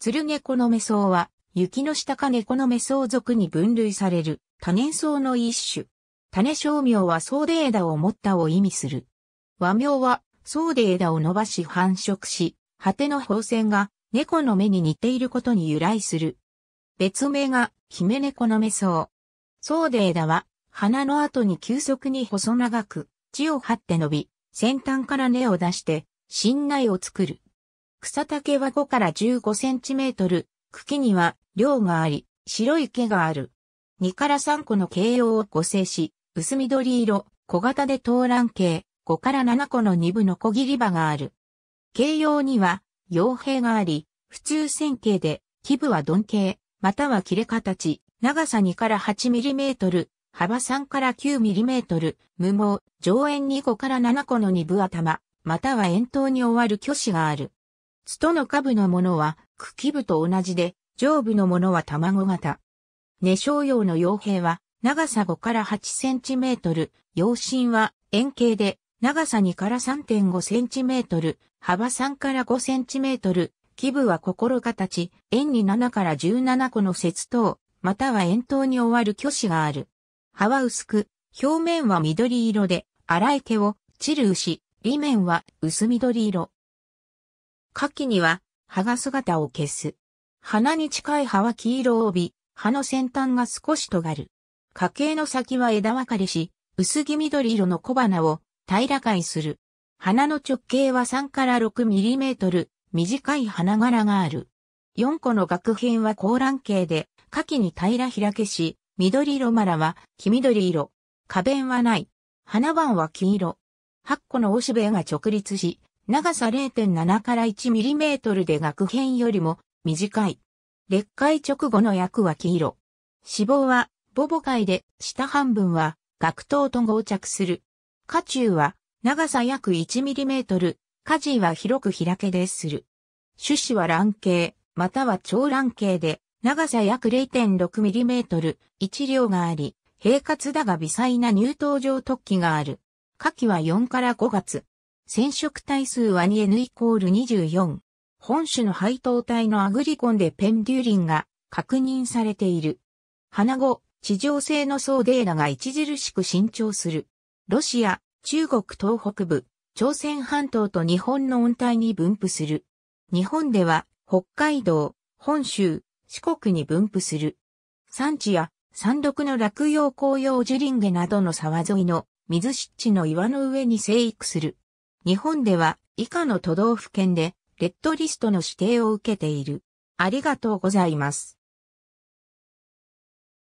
ツルネコのメソウは、雪の下か猫のメソウ属に分類される多年草の一種。種小苗は草で枝を持ったを意味する。和苗は草で枝を伸ばし繁殖し、果ての方線が猫の目に似ていることに由来する。別名が姫猫のメソウ。草で枝は花の後に急速に細長く、地を張って伸び、先端から根を出して、新苗を作る。草丈は5から15センチメートル、茎には量があり、白い毛がある。2から3個の形容を構成し、薄緑色、小型で東乱形、5から7個の2部の小切り場がある。形容には、傭兵があり、普通線形で、基部は鈍形、または切れ形、長さ2から8ミリメートル、幅3から9ミリメートル、無毛、上円に5から7個の2部頭、または円筒に終わる巨子がある。ツトの下部のものは茎部と同じで、上部のものは卵型。根小葉の葉兵は長さ5から8センチメートル、葉身は円形で長さ2から3.5センチメートル、幅3から5センチメートル、基部は心形、円に7から17個の節頭、または円筒に終わる巨子がある。葉は薄く、表面は緑色で、粗い毛を散る牛、裏面は薄緑色。夏季には葉が姿を消す。花に近い葉は黄色を帯び、葉の先端が少し尖る。花茎の先は枝分かれし、薄黄緑色の小花を平らかいする。花の直径は3から6ミリメートル、短い花柄がある。4個の学片は高卵形で、夏季に平ら開けし、緑色マラは黄緑色。花弁はない。花番は黄色。8個のおしべが直立し、長さ0.7から1ミリメートルで学片よりも短い。裂解直後の薬は黄色。脂肪はボボ界で下半分は学頭と合着する。花中は長さ約1ミリメートル、果実は広く開けでする。種子は卵形、または超卵形で長さ約 0.6mm、一量があり、平滑だが微細な入島状突起がある。夏季は4から5月。染色体数は 2N イコール24。本種の配当体のアグリコンでペンデュリンが確認されている。花後、地上性の層デーラが著しく伸長する。ロシア、中国東北部、朝鮮半島と日本の温帯に分布する。日本では北海道、本州、四国に分布する。山地や山麓の落葉紅葉樹林下などの沢沿いの水湿地の岩の上に生育する。日本では以下の都道府県でレッドリストの指定を受けている。ありがとうございます。